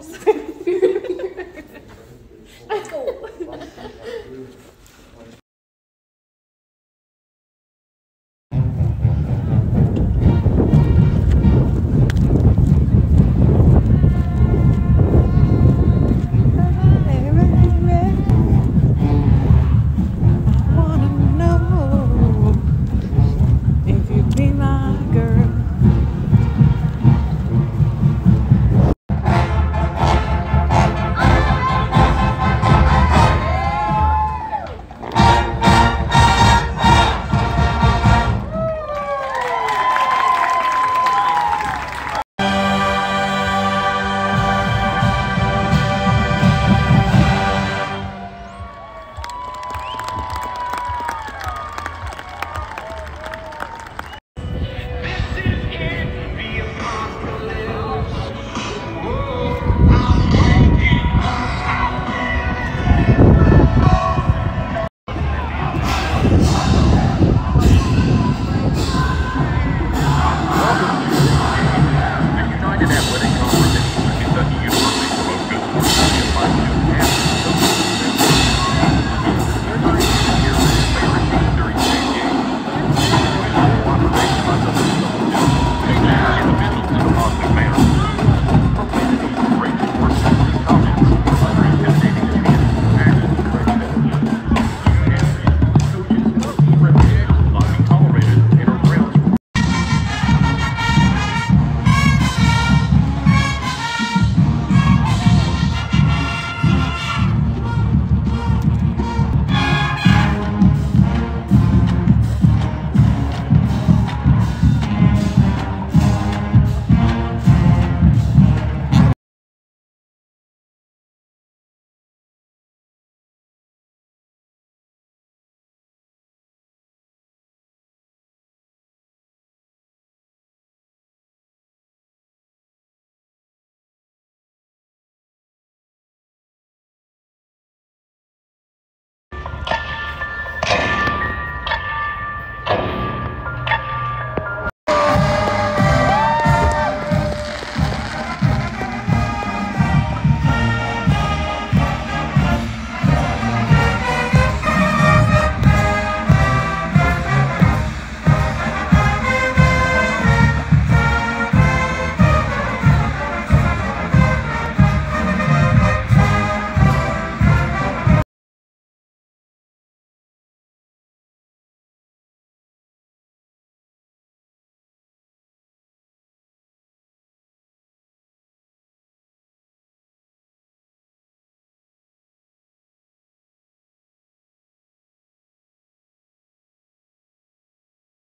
course. Let's go.